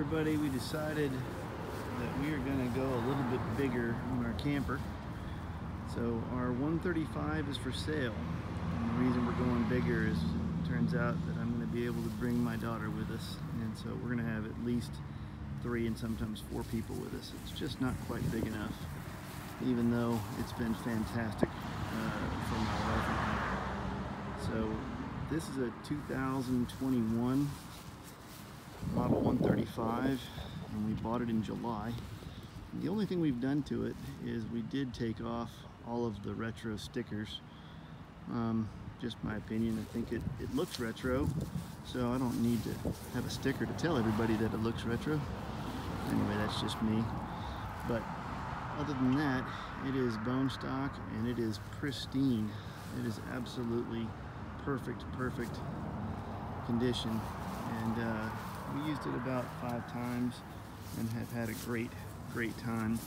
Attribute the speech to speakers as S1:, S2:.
S1: Everybody, we decided that we are going to go a little bit bigger on our camper. So our 135 is for sale. And the reason we're going bigger is it turns out that I'm going to be able to bring my daughter with us. And so we're going to have at least three and sometimes four people with us. It's just not quite big enough, even though it's been fantastic uh, for my wife and I. So this is a 2021 model 135 and we bought it in July. The only thing we've done to it is we did take off all of the retro stickers. Um, just my opinion, I think it, it looks retro, so I don't need to have a sticker to tell everybody that it looks retro. Anyway, that's just me. But other than that, it is bone stock and it is pristine. It is absolutely perfect, perfect condition. And uh, used it about five times and have had a great, great time.